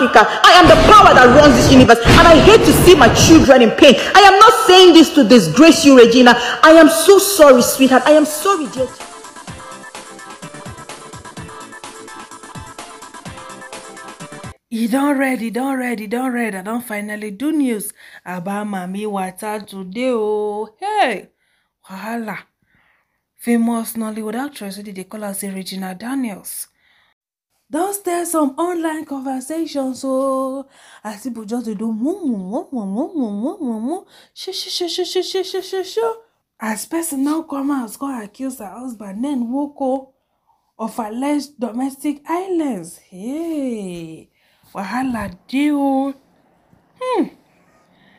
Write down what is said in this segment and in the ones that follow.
Africa. I am the power that runs this universe. And I hate to see my children in pain. I am not saying this to disgrace you, Regina. I am so sorry, sweetheart. I am sorry, dear. e don ready e don ready e don ready i don finally do news about mami wata today ooo hey wahala famous nollywood actress wey dey call her regina daniels don start some online conversations o àti bùjọ́ ti do mọ̀mọ̀mọ̀mọ̀mọ̀mọ̀mọ̀ ṣoṣoṣoṣoṣoṣoṣo as person now come out come accuse her husband nen woko oh, of alleged domestic violence hey, wahala dey o. Oh. Hmm.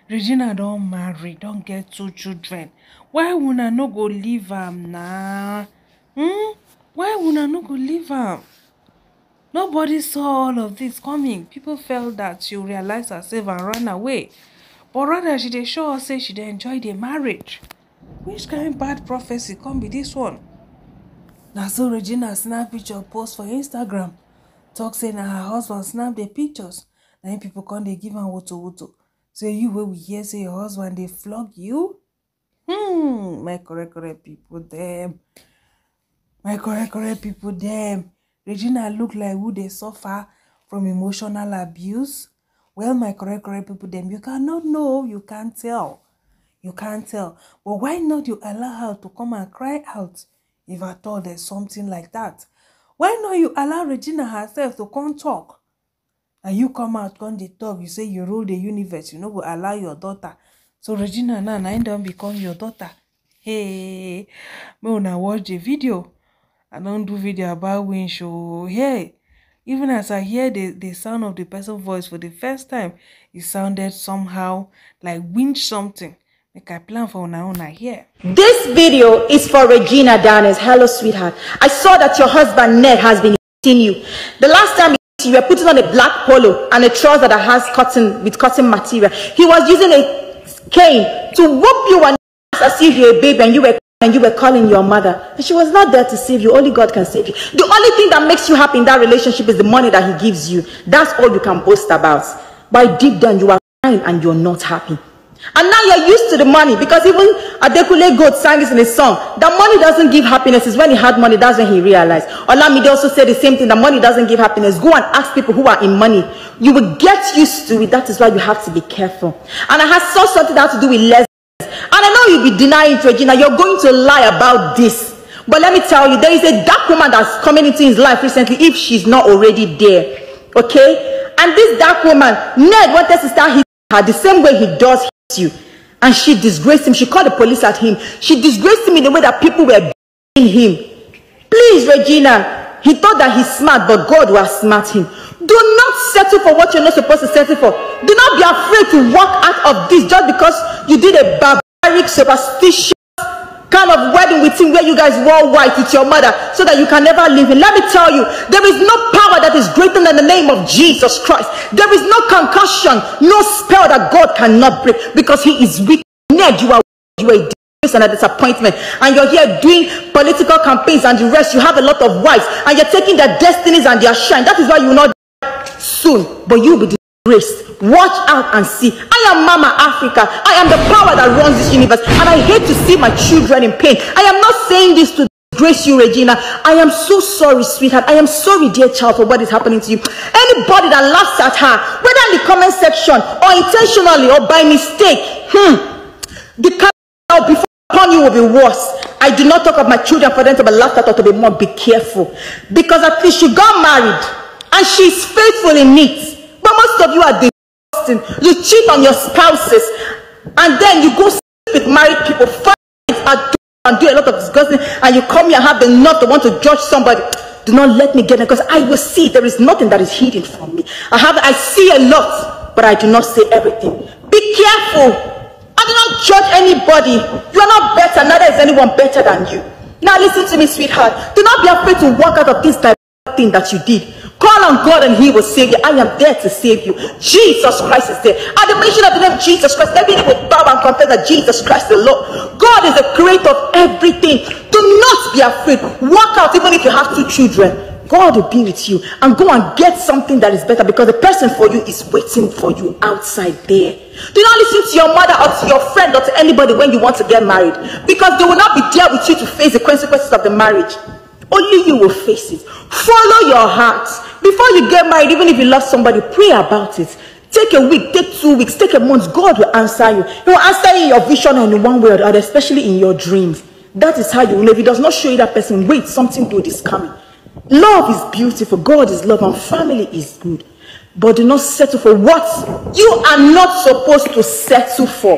regina don marry don get two children why una no go leave am na hmm? why una no go leave am. Nobody saw all of this coming. People felt that she realized herself and ran away. But rather she dey show us say she dey enjoy the marriage. Which kind of bad prophecy come be this one? Na so regina snap picture post for instagram. Talk say her husband snap the pictures. Na people come dey give am woto woto. Say you wey we hear say your husband dey flog you? Hmm my correct correct people dem. My correct correct people dem regina look like who dey suffer from emotional abuse well my correct correct pipo dem you cannot know you can't tell you can't tell but why not you allow her to come and cry out if at all there's something like that why not you allow regina herself to come talk and you come out come dey talk you say you rule the universe you no go allow your daughter so regina now na im don become your daughter hey make una watch the video i don't do video about winch o hey even as i hear the the sound of the person's voice for the first time it sounded somehow like winch something make i plan for una una here This video is for Regina Daniels. Hello, sweetheart. I saw that your husband Ned has been hitting you. The last time you were putting on a black polo and a trouser that has cotton with cotton material. He was using a cane to whoop you and as if you're a baby and you were and you were calling your mother. And she was not there to save you. Only God can save you. The only thing that makes you happy in that relationship is the money that he gives you. That's all you can boast about. But deep down, you are crying and you're not happy. And now you're used to the money because even Adekunle Gold sang this in his song. That money doesn't give happiness. Is when he had money, that's when he realized. Olamide also said the same thing. That money doesn't give happiness. Go and ask people who are in money. You will get used to it. That is why you have to be careful. And I have saw something that has to do with lesbians. And I know you'll be denying it, Regina. You're going to lie about this. But let me tell you, there is a dark woman that's coming into his life recently if she's not already there. Okay? And this dark woman, Ned wanted to start hitting her the same way he does hit you. And she disgraced him. She called the police at him. She disgraced him in the way that people were beating him. Please, Regina, he thought that he's smart, but God will smart him. Do not settle for what you're not supposed to settle for. Do not be afraid to walk out of this just because you did a barbaric, superstitious kind of wedding with where you guys wore white with your mother so that you can never leave him. Let me tell you, there is no power that is greater than the name of Jesus Christ. There is no concussion, no spell that God cannot break because he is. Ned, you are you are and a disappointment. And you're here doing political campaigns and the rest. You have a lot of wives and you're taking their destinies and their shine. That is why you will not soon, but you will be Watch out and see. I am Mama Africa. I am the power that runs this universe. And I hate to see my children in pain. I am not saying this to disgrace you, Regina. I am so sorry, sweetheart. I am sorry, dear child, for what is happening to you. Anybody that laughs at her, whether in the comment section or intentionally or by mistake, hmm, the kind before upon you will be worse. I do not talk of my children for them to be laughed at or to be more. Be careful. Because at least she got married and she's faithful in it. Most of you are disgusting. You cheat on your spouses and then you go sleep with married people, fight and do a lot of disgusting, and you come here and have the nerve to want to judge somebody. Do not let me get it because I will see there is nothing that is hidden from me. I have I see a lot, but I do not say everything. Be careful. I do not judge anybody. You are not better, neither is anyone better than you. Now listen to me, sweetheart. Do not be afraid to walk out of this thing that you did. Call on God and He will save you. I am there to save you. Jesus Christ is there. At the mention of the name Jesus Christ, every knee will bow and confess that Jesus Christ is the Lord. God is the creator of everything. Do not be afraid. Walk out even if you have two children. God will be with you and go and get something that is better because the person for you is waiting for you outside there. Do not listen to your mother or to your friend or to anybody when you want to get married because they will not be there with you to face the consequences of the marriage. Only you will face it. Follow your heart. Before you get married, even if you love somebody, pray about it. Take a week, take two weeks, take a month. God will answer you. He will answer you in your vision and in one way or the other, especially in your dreams. That is how you know. If he does not show you that person, wait, something good is coming. Love is beautiful. God is love and family is good. But do not settle for what you are not supposed to settle for.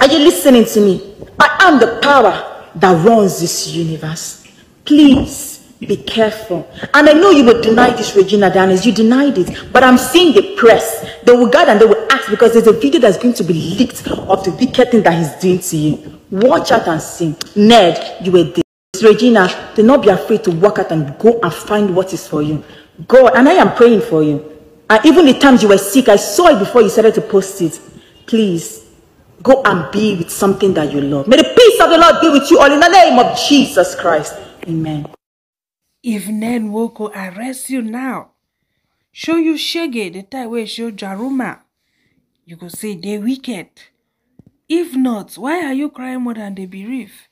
Are you listening to me? I am the power that runs this universe. Please be careful. And I know you will deny this, Regina Daniels. You denied it. But I'm seeing the press. They will gather and they will ask because there's a video that's going to be leaked of the wicked thing that he's doing to you. Watch out and see. Ned, you were there. Regina, do not be afraid to walk out and go and find what is for you. Go, and I am praying for you. And even the times you were sick, I saw it before you started to post it. Please, go and be with something that you love. May the peace of the Lord be with you all in the name of Jesus Christ. Amen. if ned nwoko arrest you now show you shege the time wey show jaruma you go say they wicked if not why are you crying more than dey bereave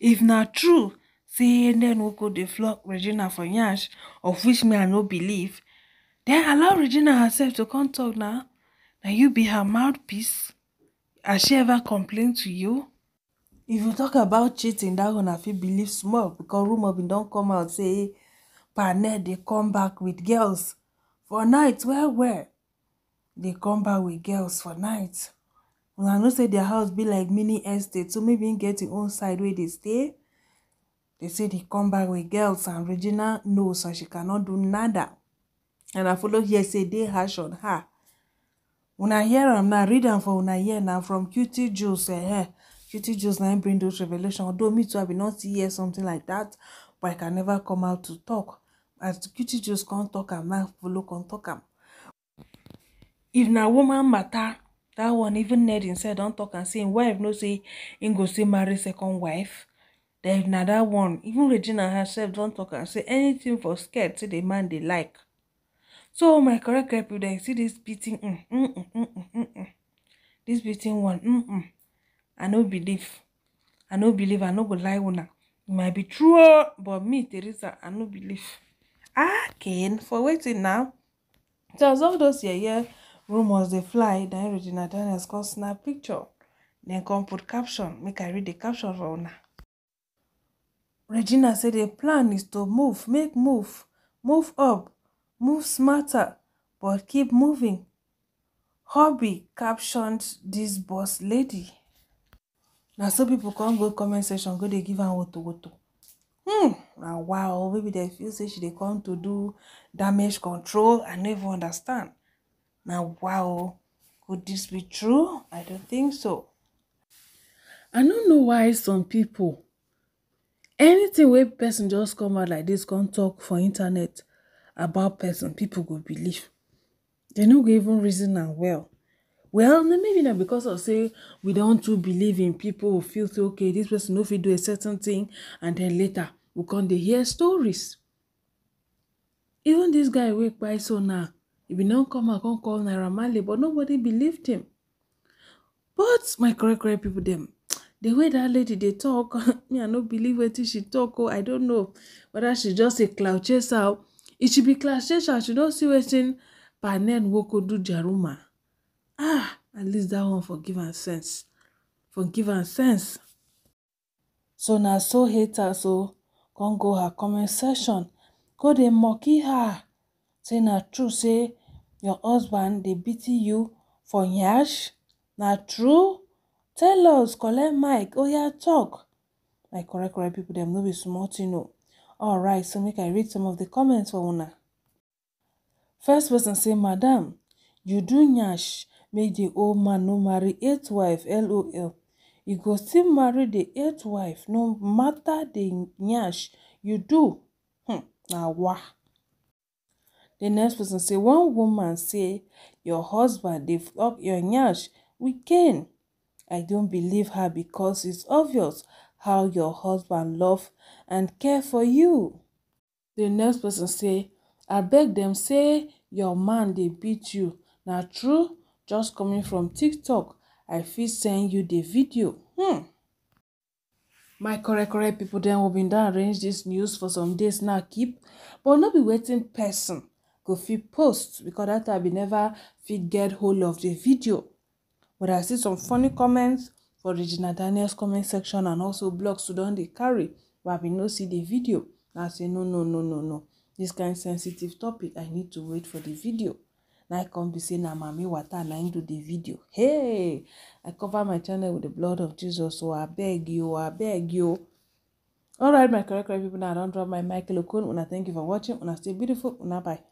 if na true say ned nwoko dey flog regina for of which me i no believe then allow regina herself to come talk now. na you be her mouthpiece has she ever complain to you if you talk about cheating dat one i fit believe small because rumour bin don come out say panel dey come back with girls for night. Well well dey come back with girls for night. Una know say their house be like mini estate so maybe im get im own side wey dey stay. Dey say dey come back with girls and regina knows and she cannot do nada. And i follow hear say dey harsh on her. Una hear am now read am for una ear na from cutie juice eh juice na im bring those revelation although me too i bin not hear something like that but i can never come out to talk as cutie juice come talk am now follow come talk am if na woman matter that one even ned himself don talk am say im wife know say im go still marry second wife then if na that one even regina herself don talk am say anything for skirt say the man dey like so my correct people dem see this beating mm, mm, mm, mm, mm, mm, mm. this beating one mm, mm. I no believe. I no believe i no go lie una. E might be true but me theresa i no believe. Ah ken for wetin now. So as all those yeye rumours dey fly im regina daniels come snap picture then come put caption make i read the caption for una. Regina say the plan is to move make move move up move smarter but keep moving. Hobby captioned dis boss lady na so pipo come go comment section go dey give am woto woto hmm na wow maybe dem feel say she dey come to do damage control i no even understand. Na wow could this be true? I don't think so. I no know why some people anything wey person just come out like this come talk for internet about person people go believe. Dem no go even reason am well well maybe na because of say we don too believe in people who feel say okay this person no fit do a certain thing and then later we come dey hear stories. Even this guy wey kpai so now e bin don come out come call naira marley but nobody believed him. But my correct correct people dem the way that lady dey talk me i no believe wetin she talk oh i don't know whether she just a cloud chaser o if she be cloud chaser she don see wetin panel nwoko do jaruma ah at least that one forgive am sense. Forgive am sense. So na so haters o come go her comment section. Go dey mocky her. Say na true say your husband dey beat you for nyash? Na true? Tell us collect mic. Oya talk. My correct correct people dem no be small thing o alright so make i read some of the comments for una. First person say madam you do nyash make the old man no marry eighth wife lol e go still marry the eighth wife no matter the nyash you do hmm, na wa. The next person say one woman say your husband dey flog your nyash cane. I don't believe her because it's obvious how your husband love and care for you. the next person say abeg dem say your man dey beat you na true just coming from tiktok i fit send you the video. Hmm. my correct correct pipo dem we bin don arrange dis news for some days now keep. But no be wetin person go fit post because dat time i never fit get hold of the video. But i see some funny comments for regina daniels comment section and also blogs to don dey carry but i bin no see the video. Na say no no no no no. Dis kind sensitive topic i need to wait for the video na i come be say na mami wata na do the video? Hey i cover my channel with the blood of jesus so abeg yo abeg yo alright my correct correct people now i don drop my mic. Alone una thank you for watching. Una stay beautiful. Una bye